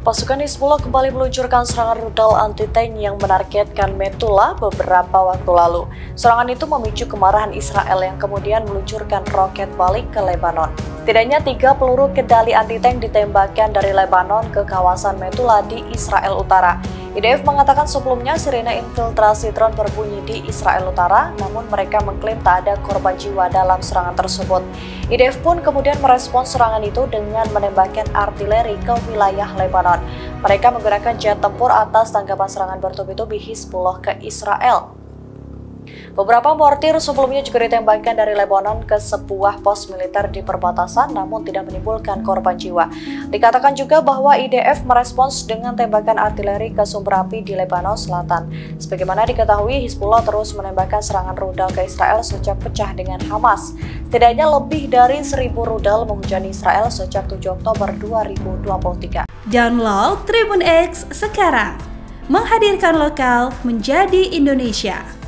pasukan Hizbullah kembali meluncurkan serangan rudal anti-tank yang menargetkan Metula beberapa waktu lalu. Serangan itu memicu kemarahan Israel yang kemudian meluncurkan roket balik ke Lebanon. Setidaknya tiga peluru kendali anti-tank ditembakkan dari Lebanon ke kawasan Metula di Israel Utara. IDF mengatakan sebelumnya sirene infiltrasi drone berbunyi di Israel Utara, namun mereka mengklaim tak ada korban jiwa dalam serangan tersebut. IDF pun kemudian merespons serangan itu dengan menembakkan artileri ke wilayah Lebanon. Mereka menggunakan jet tempur atas tanggapan serangan bertubi-tubi Hizbullah ke Israel. Beberapa mortir sebelumnya juga ditembakkan dari Lebanon ke sebuah pos militer di perbatasan namun tidak menimbulkan korban jiwa. Dikatakan juga bahwa IDF merespons dengan tembakan artileri ke sumber api di Lebanon Selatan. Sebagaimana diketahui, Hizbullah terus menembakkan serangan rudal ke Israel sejak pecah dengan Hamas. Setidaknya lebih dari seribu rudal menghujani Israel sejak 7 Oktober 2023. Download Tribun X sekarang. Menghadirkan lokal menjadi Indonesia.